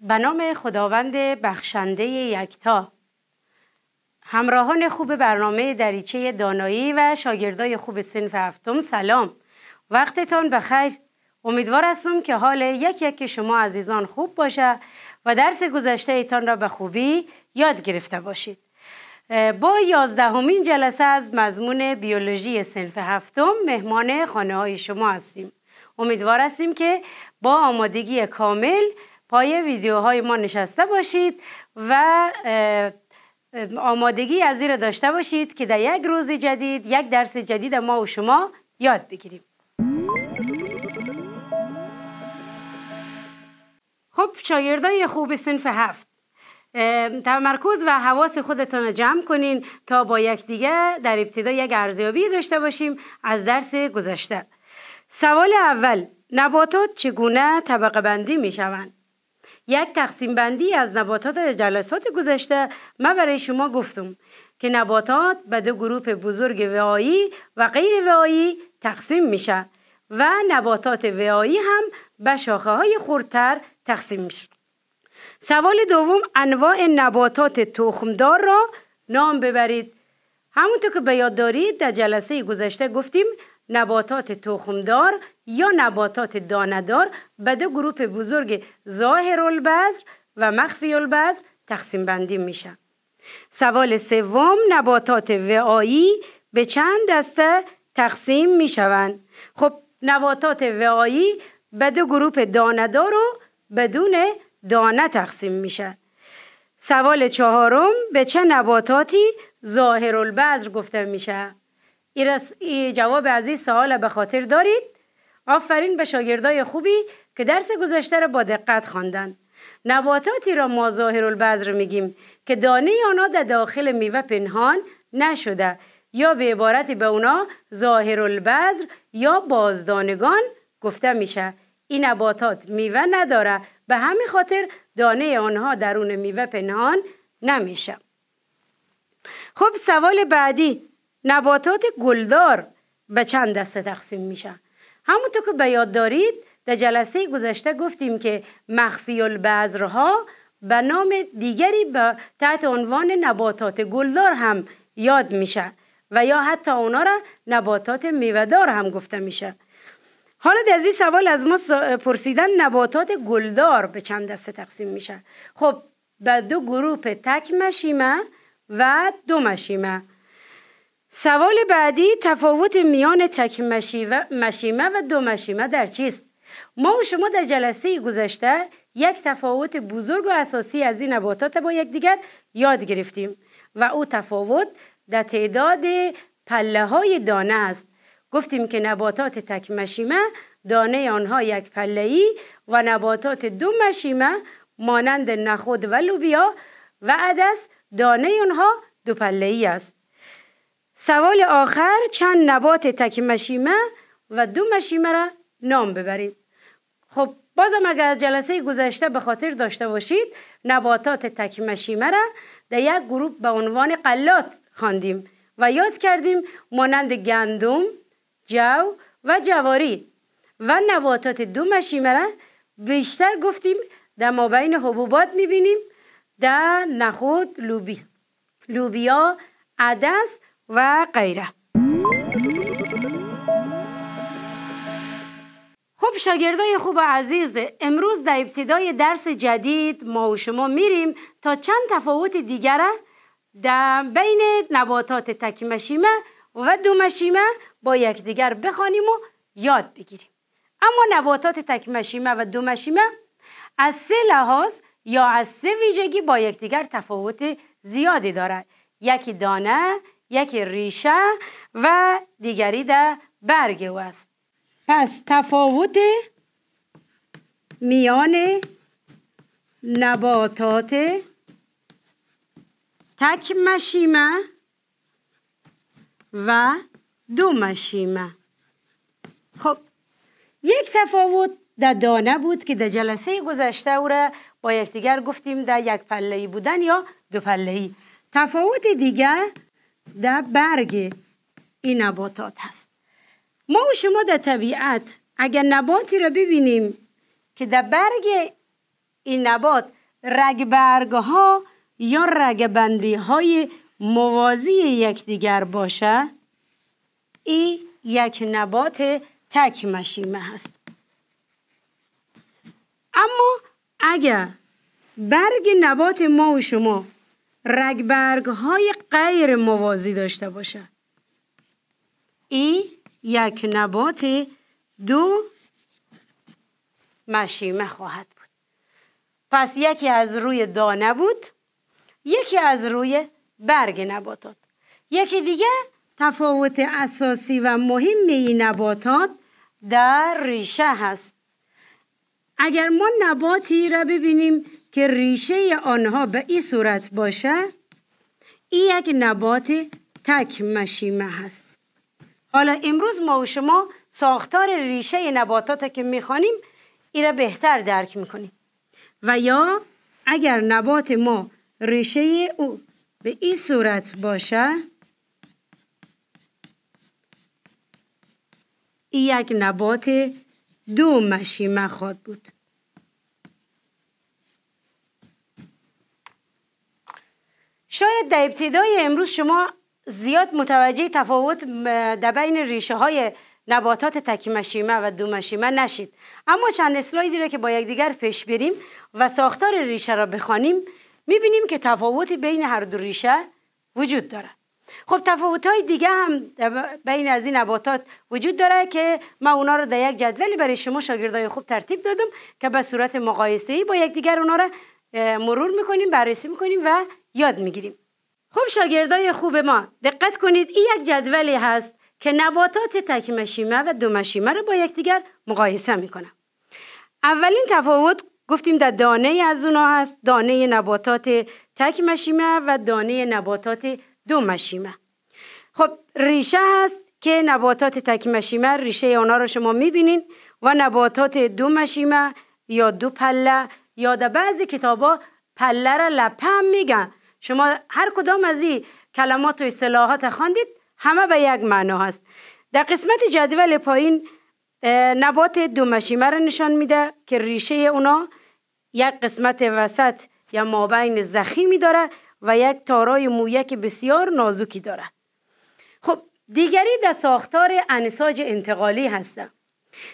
به نام خداوند بخشنده یکتا. همراهان خوب برنامه دریچه دانایی و شاگردای خوب سنف هفتم سلام. وقتتان بخیر. امیدوار هستم که حال یک یک شما عزیزان خوب باشه و درس گذشته ایتان را به خوبی یاد گرفته باشید. با یازدهمین جلسه از مضمون بیولوژی سنف هفتم مهمان خانه های شما هستیم. امیدوار هستیم که با آمادگی کامل پای ویدیوهای ما نشسته باشید و آمادگی از زیر داشته باشید که در یک روز جدید یک درس جدید ما و شما یاد بگیریم. خب شاگردای خوب سنف هفت. تمرکز و حواس خودتان جمع کنین تا با یکدیگه در ابتدا یک ارزیابی داشته باشیم از درس گذشته سوال اول نباتات چگونه طبقه بندی می شوند؟ یک تقسیم بندی از نباتات جلسات گذشته من برای شما گفتم که نباتات به دو گروه بزرگ وعایی و غیر وعایی تقسیم میشه و نباتات وعایی هم به شاخه های خورتر تقسیم میشه سوال دوم انواع نباتات تخمدار را نام ببرید همونطور که به یاد دارید در جلسه گذشته گفتیم نباتات تخمدار یا نباتات داندار به دو گروه بزرگ ظاهر البذر و مخفی البذر تقسیم بندی میشه. سوال سوم نباتات وعایی به چند دسته تقسیم می‌شوند. خب نباتات وعایی به دو گروه داندار و بدون دانه تقسیم میشه. سوال چهارم به چه نباتاتی ظاهر البذر گفته میشه؟ ای جواب از این سوال به خاطر دارید آفرین به شاگردای خوبی که درس گذشته را با دقت خواندن نباتاتی را ما ظاهر البذر میگیم که دانه آنها در داخل میوه پنهان نشده یا به عبارت به اونا ظاهر البذر یا بازدانگان گفته میشه این نباتات میوه نداره به همین خاطر دانه آنها درون میوه پنهان نمیشه. خب سوال بعدی نباتات گلدار به چند دسته تقسیم میشن؟ همونطور که به یاد دارید در جلسه گذشته گفتیم که مخفی البذرها به نام دیگری به تحت عنوان نباتات گلدار هم یاد میشه و یا حتی اونا را نباتات میوهدار هم گفته میشه. حالا در این سوال از ما پرسیدن نباتات گلدار به چند دسته تقسیم میشه. خب به دو گروه تک مشیمه و دو مشیمه. سوال بعدی تفاوت میان تک مشیمه و دو مشیمه در چیست؟ ما و شما در جلسه گذشته یک تفاوت بزرگ و اساسی از این نباتات با یکدیگر یاد گرفتیم و او تفاوت در تعداد پله های دانه است. گفتیم که نباتات تک مشیمه دانه آنها یک پله ای و نباتات دو مشیمه مانند نخود و لوبیا و عدس دانه آنها دو پله ای است. سوال آخر چند نبات تک مشیمه و دو مشیمه را نام ببرید خب بازم اگر جلسه گذشته به خاطر داشته باشید نباتات تک مشیمه را در یک گروه به عنوان قلات خواندیم و یاد کردیم مانند گندم، جو و جواری. و نباتات دو مشیمه را بیشتر گفتیم در مابین حبوبات می‌بینیم در نخود، لوبی، لوبیا، عدس و غیره. خب شاگردای خوب و عزیز امروز در ابتدای درس جدید ما و شما میریم تا چند تفاوت دیگر در بین نباتات تکمشیمه و دومشیمه با یکدیگر بخوانیم و یاد بگیریم. اما نباتات تکمشیمه و دومشیمه از سه لحاظ یا از سه ویژگی با یکدیگر تفاوت زیادی دارد. یکی دانه یکی ریشه و دیگری در برگ او است. پس تفاوت میان نباتات تک مشیمه و دو مشیمه. خب یک تفاوت در دانه بود که در جلسه گذشته او را با یکدیگر گفتیم در یک پله بودن یا دو پله تفاوت دیگر در برگ این نباتات هست. ما و شما در طبیعت اگر نباتی را ببینیم که در برگ این نبات رگ برگ ها یا رگ بندی های موازی یکدیگر باشه این یک نبات تک مشیمه هست. اما اگر برگ نبات ما و شما رگ برگ های غیر موازی داشته باشه این یک نبات دو مشیمه خواهد بود. پس یکی از روی دانه بود یکی از روی برگ نباتات. یکی دیگه تفاوت اساسی و مهم این نباتات در ریشه هست. اگر ما نباتی را ببینیم که ریشه آنها به این صورت باشه این یک نبات تک مشیمه هست. حالا امروز ما و شما ساختار ریشه نباتات که می‌خوانیم این را بهتر درک می‌کنیم. و یا اگر نبات ما ریشه او به این صورت باشه این یک نبات دو مشیمه خواد بود. شاید در ابتدای امروز شما زیاد متوجه تفاوت در بین ریشه های نباتات تکیمشیمه و دومشیمه نشید. اما چند اسلایدی را که با یکدیگر پیش بریم و ساختار ریشه را بخوانیم می‌بینیم که تفاوتی بین هر دو ریشه وجود داره خب تفاوت های دیگه هم بین از این نباتات وجود داره که من اونا رو در یک جدولی برای شما شاگردای خوب ترتیب دادم که به صورت مقایسه ای با یکدیگر اونا رو مرور می‌کنیم بررسی می‌کنیم و یاد می‌گیریم. خب شاگردای خوب ما دقت کنید این یک جدولی هست که نباتات تکمشیمه و دومشیمه رو با یکدیگر مقایسه می‌کنه اولین تفاوت گفتیم در دانه از اونا هست دانه نباتات تکمشیمه و دانه نباتات دومشیمه خب ریشه هست که نباتات تکمشیمه ریشه اونا رو شما می‌بینین و نباتات دومشیمه یا دو پله یا در بعضی کتابا پله را لپه هم میگن. شما هر کدام از این کلمات و اصطلاحات خواندید همه به یک معنا هست. در قسمت جدول پایین نبات دو مشیمه را نشان میده که ریشه اونا یک قسمت وسط یا مابین زخیمی داره و یک تارای مویک بسیار نازکی داره خب دیگری در ساختار انساج انتقالی هسته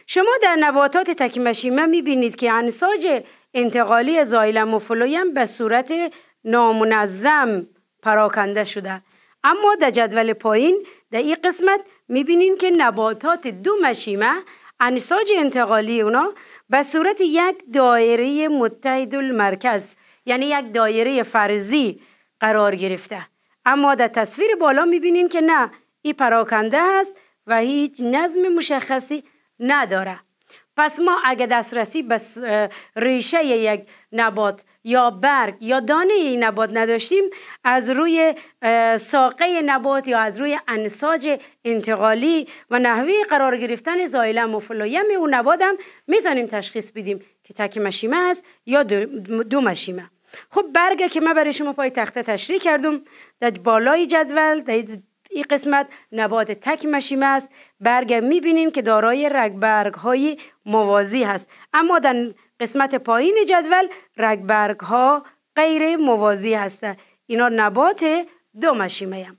شما در نباتات تکمشیمه می‌بینید که انساج انتقالی زایلم و فلویم به صورت نامنظم پراکنده شده. اما در جدول پایین در این قسمت می‌بینین که نباتات دو مشیمه انساج انتقالی اونا به صورت یک دایره متحد المرکز یعنی یک دایره فرضی قرار گرفته. اما در تصویر بالا می‌بینین که نه این پراکنده است و هیچ نظم مشخصی نداره. پس ما اگه دسترسی به ریشه یک نبات یا برگ یا دانه این نبات نداشتیم از روی ساقه نبات یا از روی انساج انتقالی و نحوه قرار گرفتن زایلم و فلویم اون نبات هم می‌تونیم تشخیص بدیم که تک مشیمه است یا دو, مشیمه. خب برگ که من برای شما پای تخته تشریح کردم. در بالای جدول در این قسمت نبات تک مشیمه است. برگ می‌بینیم که دارای رگ برگ های موازی هست. اما در قسمت پایین جدول رگ برگ ها غیر موازی هسته اینا نبات دو مشیمه هم.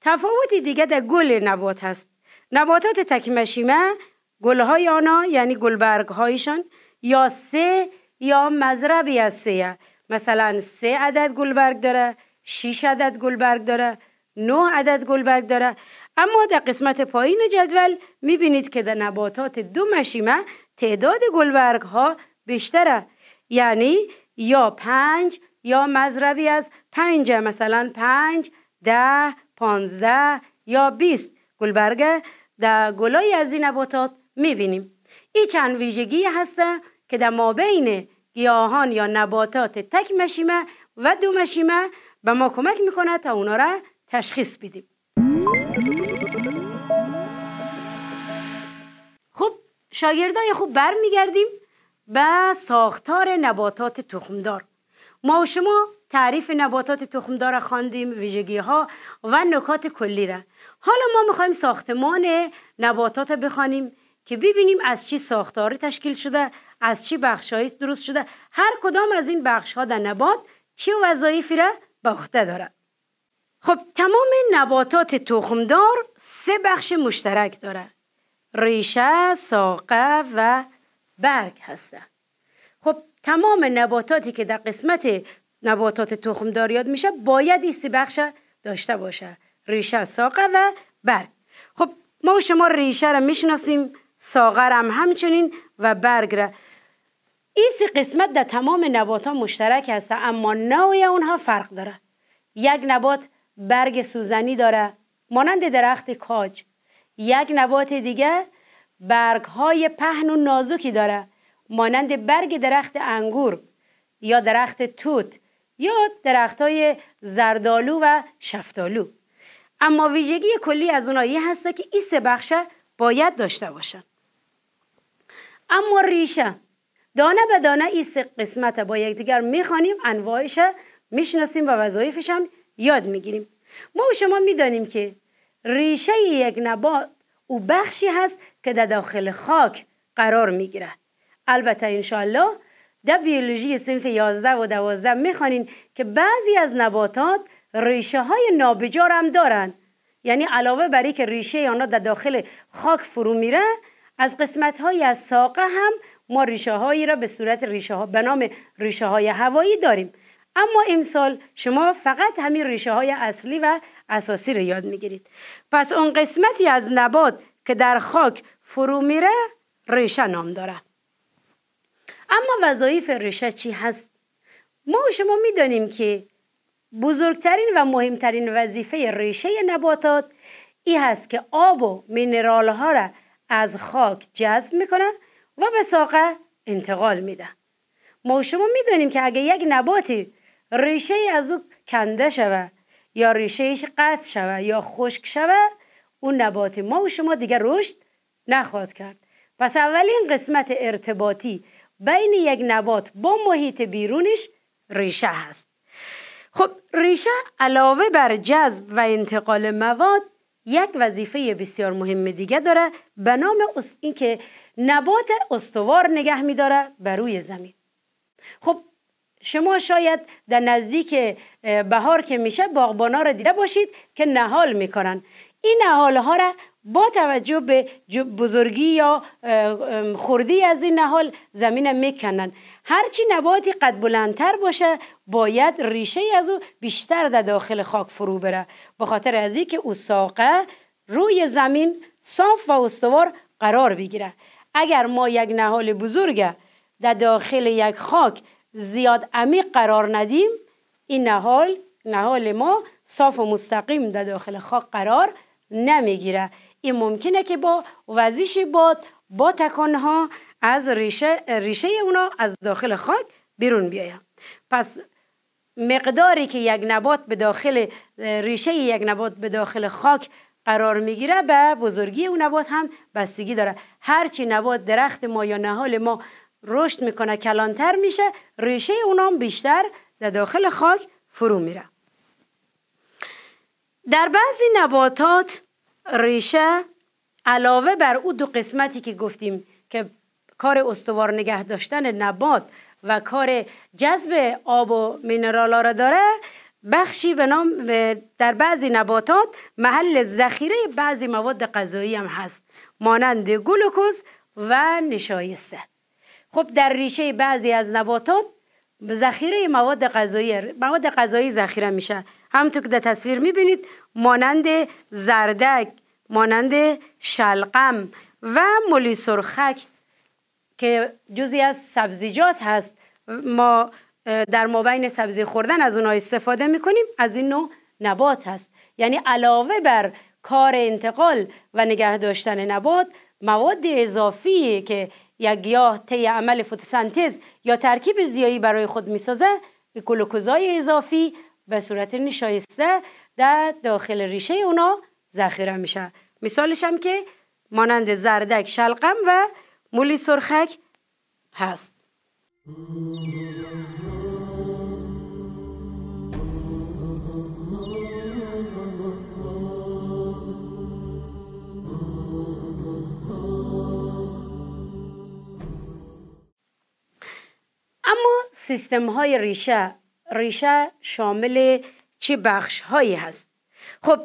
تفاوت دیگه در گل نبات هست. نباتات تک مشیمه گل های آنها یعنی گل برگ هایشان یا سه یا مذربی از سه مثلا سه عدد گلبرگ داره 6 عدد گلبرگ داره 9 عدد گلبرگ داره. اما در قسمت پایین جدول می‌بینید که در نباتات دو مشیمه تعداد گلبرگ ها بیشتره. یعنی یا پنج یا مذربی از پنج مثلا پنج ده پانزده یا بیست گلبرگ در گلای از این نباتات می‌بینیم. این چند ویژگی هسته که در مابین گیاهان یا نباتات تک مشیمه و دو مشیمه به ما کمک می‌کنه تا اونا را تشخیص بدیم. خب شاگردای خوب برمیگردیم به ساختار نباتات تخمدار. ما و شما تعریف نباتات تخمدار خواندیم ویژگی ها و نکات کلی را. حالا ما می‌خوایم ساختمان نباتات بخوانیم که ببینیم از چی ساختاری تشکیل شده از چی بخشهایی درست شده؟ هر کدام از این بخش ها در نبات چی وظایفی را به عهده داره خب تمام نباتات تخمدار سه بخش مشترک داره. ریشه، ساقه و برگ هسته خب تمام نباتاتی که در قسمت نباتات تخمدار یاد میشه باید این سه بخش داشته باشه. ریشه، ساقه و برگ. خب ما شما ریشه را می‌شناسیم ساقه هم همچنین و برگ را. این قسمت در تمام نبات ها مشترک هست اما نوع اونها فرق داره. یک نبات برگ سوزنی داره مانند درخت کاج. یک نبات دیگه برگ های پهن و نازکی داره مانند برگ درخت انگور یا درخت توت یا درخت های زردالو و شفتالو اما ویژگی کلی از اونها یه هسته که این سه بخشه باید داشته باشن اما ریشه دانه به دانه این سه قسمت با یکدیگر می‌خوانیم انواعش می‌شناسیم و وظایفش هم یاد می‌گیریم. ما و شما می‌دانیم که ریشه یک نبات او بخشی هست که در داخل خاک قرار می‌گیره. البته انشالله در بیولوژی صنف 11 و 12 می‌خوانین که بعضی از نباتات ریشه های نابجار هم دارن. یعنی علاوه بر که ریشه آنها در داخل خاک فرو میره از قسمت های از ساقه هم ما ریشه هایی را به صورت ریشه ها به نام ریشه های هوایی داریم. اما امسال شما فقط همین ریشه های اصلی و اساسی رو یاد می‌گیرید. پس اون قسمتی از نبات که در خاک فرو میره ریشه نام داره. اما وظایف ریشه چی هست؟ ما و شما می‌دانیم که بزرگترین و مهمترین وظیفه ریشه نباتات ای هست که آب و مینرال ها را از خاک جذب می‌کنه و به ساقه انتقال میده ما شما می‌دانیم که اگه یک نباتی ریشه از او کنده شوه یا ریشهش قطع شوه یا خشک شوه اون نبات ما و شما دیگه رشد نخواهد کرد. پس اولین قسمت ارتباطی بین یک نبات با محیط بیرونش ریشه هست. خب ریشه علاوه بر جذب و انتقال مواد یک وظیفه بسیار مهم دیگه داره به نام اینکه نبات استوار نگه میداره بر روی زمین. خب شما شاید در نزدیک بهار که میشه باغبانا را دیده باشید که نهال می‌کنن. این نهال ها را با توجه به بزرگی یا خوردی از این نهال زمین می‌کنن. هرچی نباتی قد بلندتر باشه باید ریشه از او بیشتر در داخل خاک فرو بره. به خاطر از که او ساقه روی زمین صاف و استوار قرار بگیره. اگر ما یک نهال بزرگ در داخل یک خاک زیاد عمیق قرار ندیم این نهال نهال ما صاف و مستقیم در داخل خاک قرار نمی‌گیره. این ممکنه که با وزش باد با تکانها از ریشه, ریشه اونا از داخل خاک بیرون بیاید پس مقداری که یک نبات به داخل ریشه یک نبات به داخل خاک قرار می‌گیره به بزرگی اون نبات هم بستگی داره. هرچی نبات درخت ما یا نهال ما رشد می‌کنه کلانتر میشه ریشه اونام بیشتر در داخل خاک فرو میره. در بعضی نباتات ریشه علاوه بر او دو قسمتی که گفتیم که کار استوار نگه داشتن نبات و کار جذب آب و مینرال را داره بخشی به نام در بعضی نباتات محل ذخیره بعضی مواد غذایی هم هست مانند گلوکوز و نشایسته. خب در ریشه بعضی از نباتات ذخیره مواد غذایی مواد غذایی ذخیره میشه. همونطور که در تصویر می‌بینید مانند زردک مانند شلقم و ملی سرخک که جزی از سبزیجات هست. ما در مابین سبزی خوردن از اونها استفاده می‌کنیم از این نوع نبات هست. یعنی علاوه بر کار انتقال و نگه داشتن نبات مواد اضافی که یک گیاه طی عمل فتوسنتز یا ترکیب زیایی برای خود می‌سازه گلوکوزای اضافی به صورت نشایسته در داخل ریشه اونا ذخیره میشه. مثالش هم که مانند زردک شلقم و مولی سرخک هست. سیستم های ریشه ریشه شامل چه بخش هایی هست؟ خب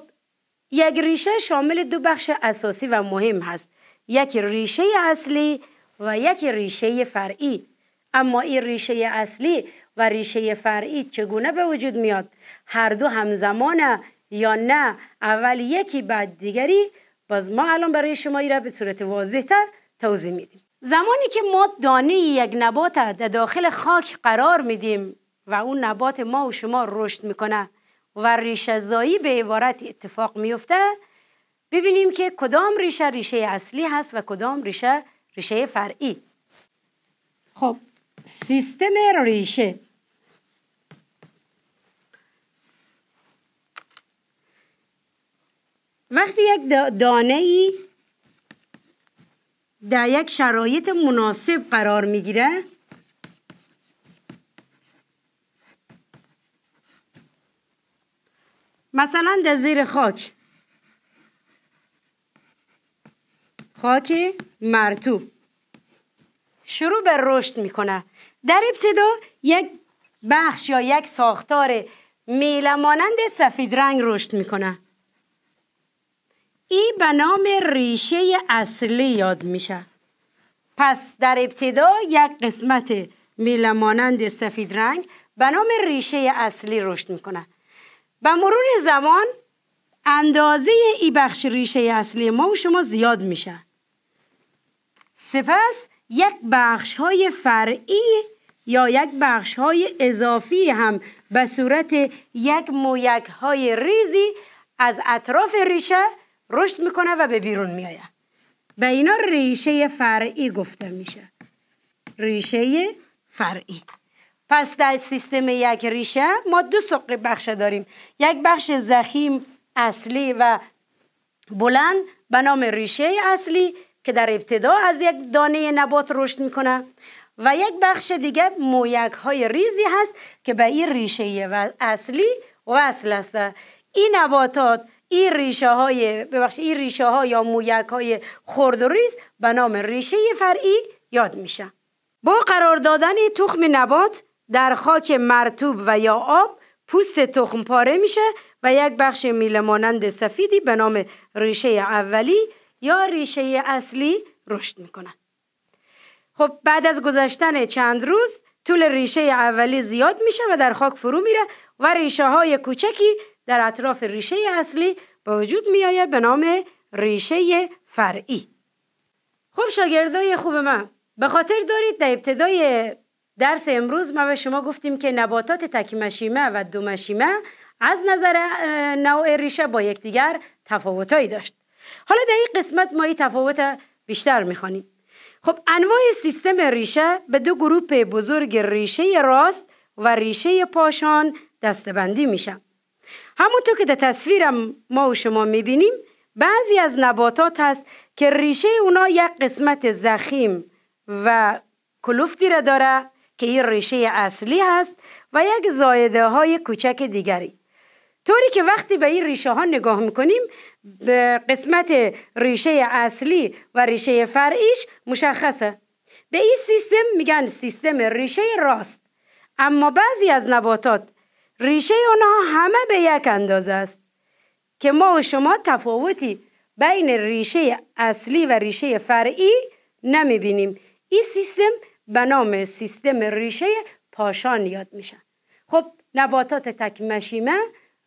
یک ریشه شامل دو بخش اساسی و مهم هست. یک ریشه اصلی و یک ریشه فرعی. اما این ریشه اصلی و ریشه فرعی چگونه به وجود میاد؟ هر دو همزمانه یا نه؟ اول یکی بعد دیگری؟ باز ما الان برای شما ای را به صورت واضح تر توضیح میدیم. زمانی که ما دانه یک نبات در داخل خاک قرار میدیم و اون نبات ما و شما رشد می‌کنه و ریشه زایی به عبارت اتفاق میفته ببینیم که کدام ریشه ریشه اصلی هست و کدام ریشه ریشه فرعی. خب سیستم ریشه. وقتی یک دانه ای در یک شرایط مناسب قرار می‌گیره مثلا در زیر خاک. خاک مرتوب شروع به رشد می‌کنه. در ابتدا یک بخش یا یک ساختار میله مانند سفید رنگ رشد می‌کنه. این به نام ریشه اصلی یاد میشه. پس در ابتدا یک قسمت میله مانند سفید رنگ به نام ریشه اصلی رشد می‌کنه. به مرور زمان اندازه ای بخش ریشه اصلی ما و شما زیاد میشه. سپس یک بخش های فرعی یا یک بخش های اضافی هم به صورت یک مویک های ریزی از اطراف ریشه رشد می‌کنه و به بیرون میآید. به اینا ریشه فرعی گفته میشه. ریشه فرعی. پس در سیستم یک ریشه ما دو سقه بخش داریم. یک بخش زخیم اصلی و بلند به نام ریشه اصلی که در ابتدا از یک دانه نبات رشد می‌کنه و یک بخش دیگه مویک های ریزی هست که به این ریشه و اصلی وصل است. این نباتات این ریشه های ببخش این ریشه ها یا مویک های خرد و ریز به نام ریشه فرعی یاد میشه. با قرار دادن تخم نبات در خاک مرتوب و یا آب پوست تخم پاره میشه و یک بخش میله مانند سفیدی به نام ریشه اولی یا ریشه اصلی رشد می‌کنن. خب بعد از گذشتن چند روز طول ریشه اولی زیاد میشه و در خاک فرو میره و ریشه های کوچکی در اطراف ریشه اصلی به وجود میآید به نام ریشه فرعی. خب شاگردای خوب من به خاطر دارید در ابتدای درس امروز ما به شما گفتیم که نباتات تکمشیمه و دومشیمه از نظر نوع ریشه با یکدیگر تفاوتایی داشت. حالا در این قسمت ما این تفاوت بیشتر می‌خوانیم. خب انواع سیستم ریشه به دو گروپ بزرگ ریشه راست و ریشه پاشان دستبندی میشه همونطور که در تصویرم ما و شما می‌بینیم بعضی از نباتات هست که ریشه اونا یک قسمت زخیم و کلوفتی را داره که این ریشه اصلی هست و یک زایده های کوچک دیگری. طوری که وقتی به این ریشه ها نگاه می‌کنیم قسمت ریشه اصلی و ریشه فرعیش مشخصه. به این سیستم میگن سیستم ریشه راست. اما بعضی از نباتات ریشه اونها همه به یک اندازه است که ما و شما تفاوتی بین ریشه اصلی و ریشه فرعی نمی‌بینیم. این سیستم به نام سیستم ریشه پاشان یاد میشه. خب نباتات تکمشیمه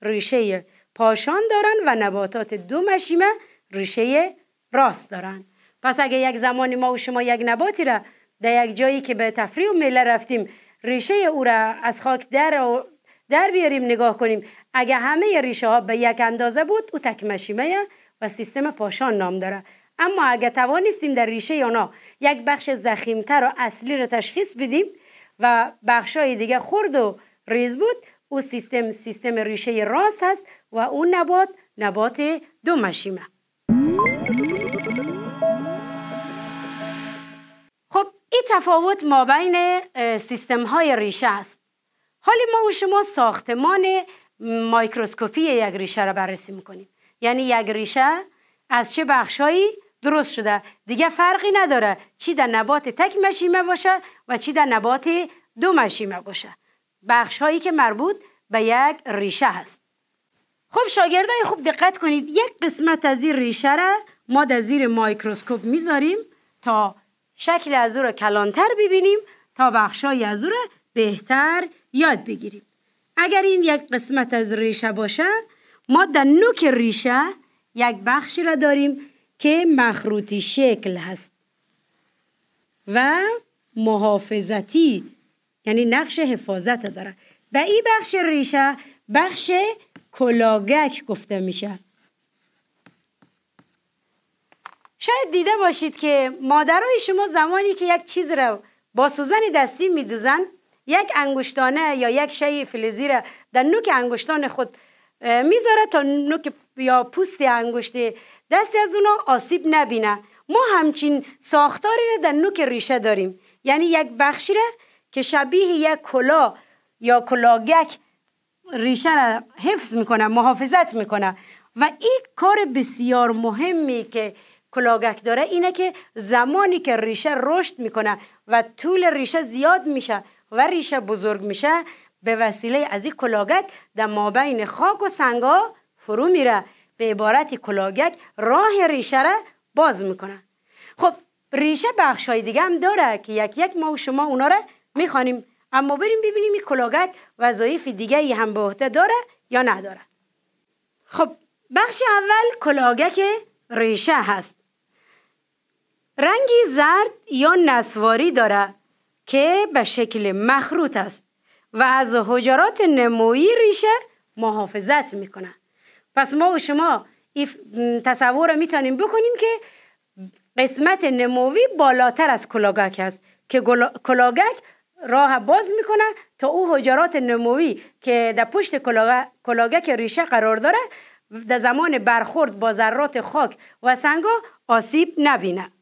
ریشه پاشان دارن و نباتات دو مشیمه ریشه راست دارن. پس اگه یک زمانی ما و شما یک نباتی را در یک جایی که به تفریح و میله رفتیم ریشه او را از خاک در, در بیاریم نگاه کنیم اگه همه ریشه ها به یک اندازه بود او تک مشیمه و سیستم پاشان نام داره. اما اگه توانستیم در ریشه اونا یک بخش زخیمتر و اصلی رو تشخیص بدیم و بخشای دیگه خرد و ریز بود او سیستم سیستم ریشه راست هست و اون نبات نبات دو مشیمه. خب این تفاوت ما بین سیستم های ریشه است. حالی ما و شما ساختمان مایکروسکوپی یک ریشه را بررسی می‌کنیم. یعنی یک ریشه از چه بخشایی درست شده؟ دیگه فرقی نداره چی در نبات تک مشیمه باشه و چی در نبات دو مشیمه باشه. بخش هایی که مربوط به یک ریشه هست. خب شاگردای خوب دقت کنید یک قسمت از این ریشه را ما در زیر مایکروسکوپ می‌ذاریم تا شکل از او را کلانتر ببینیم تا بخشای از او را بهتر یاد بگیریم. اگر این یک قسمت از ریشه باشه ما در نوک ریشه یک بخشی را داریم که مخروطی شکل هست و محافظتی یعنی نقش حفاظت داره. و این بخش ریشه بخش کلاگک گفته میشه. شاید دیده باشید که مادرای شما زمانی که یک چیز را با سوزن دستی میدوزن یک انگشتانه یا یک شی فلزی را در نوک انگشتان خود می‌ذاره تا نوک یا پوست انگشت دستی از اونا آسیب نبینه. ما همچین ساختاری را در نوک ریشه داریم. یعنی یک بخشی را که شبیه یک کلا یا کلاگک ریشه را حفظ می‌کنه محافظت می‌کنه. و این کار بسیار مهمی که کلاگک داره اینه که زمانی که ریشه رشد می‌کنه و طول ریشه زیاد میشه و ریشه بزرگ میشه به وسیله از این کلاگک در مابین خاک و سنگا فرو میره. به عبارت کلاگک راه ریشه را باز می‌کنه. خب ریشه بخش های دیگه هم داره که یک یک ما و شما اونا را می‌خوانیم. اما بریم ببینیم این وظایف دیگه ای هم به عهده داره یا نداره. خب بخش اول کلاگک ریشه هست. رنگی زرد یا نسواری داره که به شکل مخروط است و از حجرات نمویی ریشه محافظت می‌کنه. پس ما و شما تصور رو می‌تونیم بکنیم که قسمت نموی بالاتر از کلاگک است که کلاگک راه باز می‌کنه تا او حجرات نموی که در پشت کلاگک ریشه قرار داره در زمان برخورد با ذرات خاک و سنگا آسیب نبینه.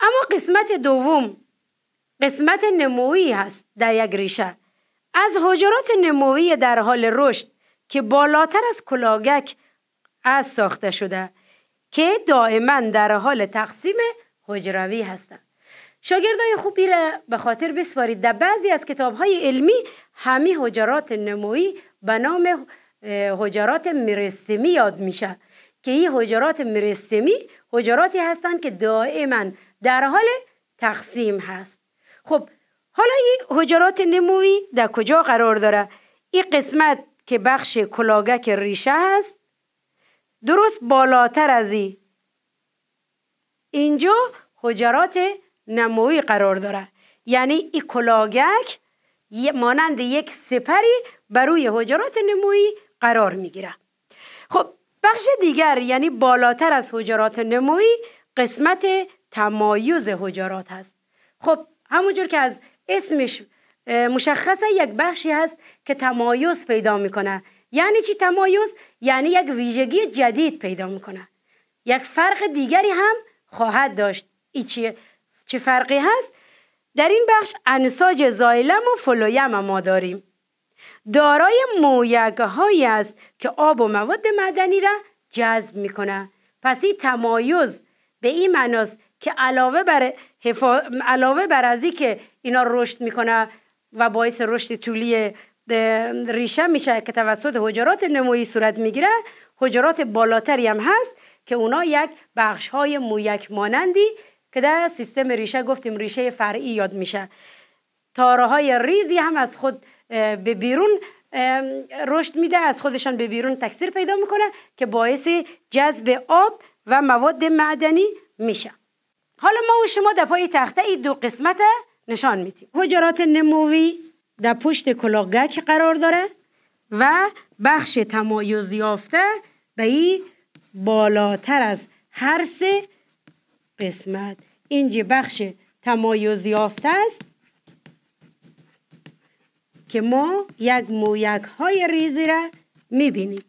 اما قسمت دوم قسمت نمویی هست در یک ریشه. از حجرات نمویی در حال رشد که بالاتر از کلاگک از ساخته شده که دائما در حال تقسیم حجروی هستند. شاگردای خوبی را به خاطر بسپارید. در بعضی از کتاب های علمی همه حجرات نمویی به نام حجرات مرستمی یاد میشه. که این حجرات مرستمی حجراتی هستند که دائما در حال تقسیم هست. خب حالا این حجرات نموی در کجا قرار داره؟ این قسمت که بخش کلاگک ریشه هست درست بالاتر از این. اینجا حجرات نموی قرار داره. یعنی این کلاگک مانند یک سپری بر روی حجرات نمویی قرار می‌گیره. خب بخش دیگر یعنی بالاتر از حجرات نمویی قسمت تمایز حجرات هست. خب همونجور که از اسمش مشخصه یک بخشی هست که تمایز پیدا می‌کنه. یعنی چی تمایز؟ یعنی یک ویژگی جدید پیدا می‌کنه. یک فرق دیگری هم خواهد داشت. ای چی چه فرقی هست؟ در این بخش انساج زایلم و فلویم ما داریم. دارای مویگه هایی است که آب و مواد مدنی را جذب می‌کنه. پس این تمایز به این معناست که علاوه بر, حفا... علاوه بر ازی که اینا رشد می‌کنه و باعث رشد طولی ریشه میشه که توسط حجرات نمویی صورت می‌گیره حجرات بالاتری هم هست که اونا یک بخش های مویک مانندی که در سیستم ریشه گفتیم ریشه فرعی یاد میشه. تاره های ریزی هم از خود به بیرون رشد میده از خودشان به بیرون تکثیر پیدا می‌کنه که باعث جذب آب و مواد معدنی میشه. حالا ما و شما در پای تخته ای دو قسمت نشان میدیم. حجرات نموی در پشت کلاگک قرار داره و بخش تمایز یافته به این بالاتر از هر سه قسمت. اینجا بخش تمایز یافته است؟ که ما یک مویک های ریزی را می‌بینیم.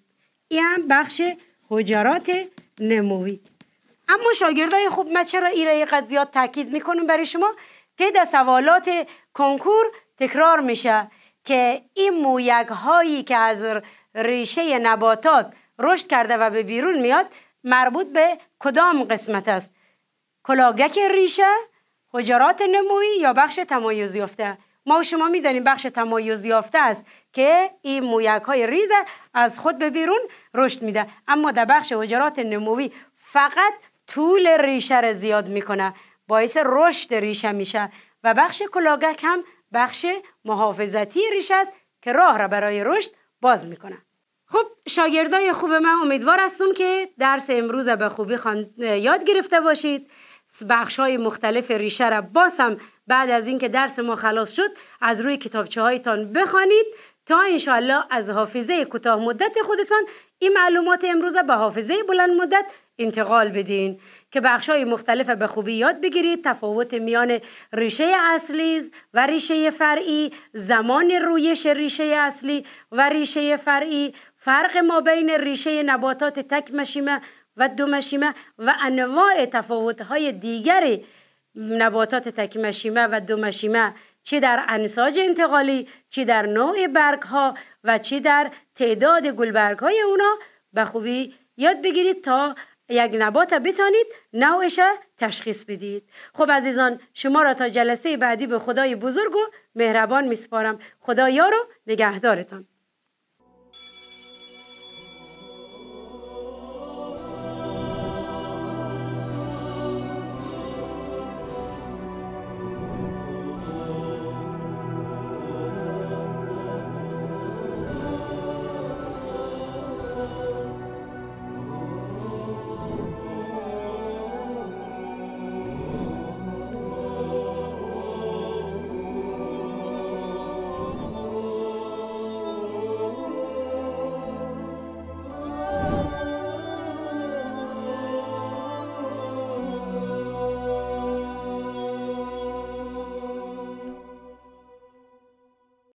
این هم بخش حجرات نموی. اما شاگردای خوب من چرا ایره قد زیاد تاکید می‌کنم برای شما؟ که در سوالات کنکور تکرار میشه که این مویک هایی که از ریشه نباتات رشد کرده و به بیرون میاد مربوط به کدام قسمت است؟ کلاگک ریشه حجرات نمویی یا بخش تمایز یافته. ما و شما می‌دانیم بخش تمایز یافته است که این مویک های ریزه از خود به بیرون رشد میده. اما در بخش حجرات نموی فقط طول ریشه را زیاد می‌کنه. باعث رشد ریشه میشه و بخش کلاگک هم بخش محافظتی ریشه است که راه را برای رشد باز می‌کنه. خب شاگردای خوب من امیدوار هستم که درس امروز به خوبی یاد گرفته باشید. بخش های مختلف ریشه را باز هم بعد از اینکه درس ما خلاص شد از روی کتابچه هایتان بخوانید تا انشاءالله از حافظه کوتاه مدت خودتان این معلومات امروز به حافظه بلند مدت انتقال بدین. که بخش های مختلف به خوبی یاد بگیرید. تفاوت میان ریشه اصلی و ریشه فرعی زمان رویش ریشه اصلی و ریشه فرعی فرق ما بین ریشه نباتات تک مشیمه و دو مشیمه و انواع تفاوت های دیگر نباتات تک مشیمه و دو مشیمه چی در انساج انتقالی چی در نوع برگ ها و چی در تعداد گلبرگ های اونا. به خوبی یاد بگیرید تا یک نبات بتانید نوعش تشخیص بدید. خب عزیزان شما را تا جلسه بعدی به خدای بزرگ و مهربان میسپارم. خدا یارو نگهدارتان.